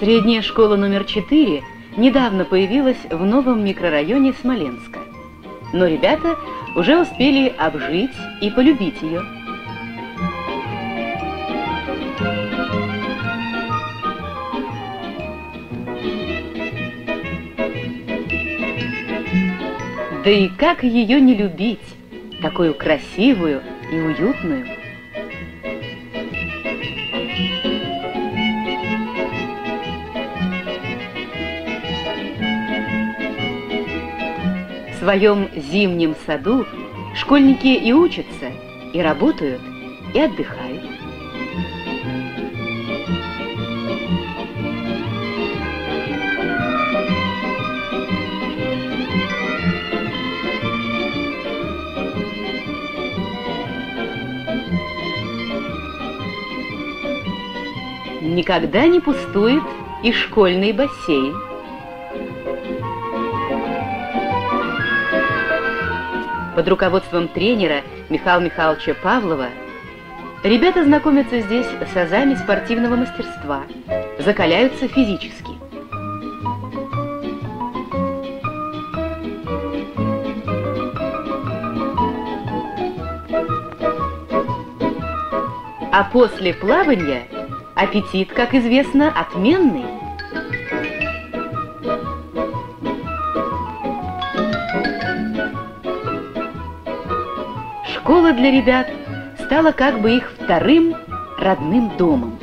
Средняя школа номер 4 недавно появилась в новом микрорайоне Смоленска. Но ребята уже успели обжить и полюбить ее. Да и как ее не любить, такую красивую и уютную. Своем зимнем саду школьники и учатся, и работают, и отдыхают. Никогда не пустует и школьный бассейн. Под руководством тренера Михаила Михайловича Павлова ребята знакомятся здесь с азами спортивного мастерства, закаляются физически. А после плавания аппетит, как известно, отменный. Школа для ребят стала как бы их вторым родным домом.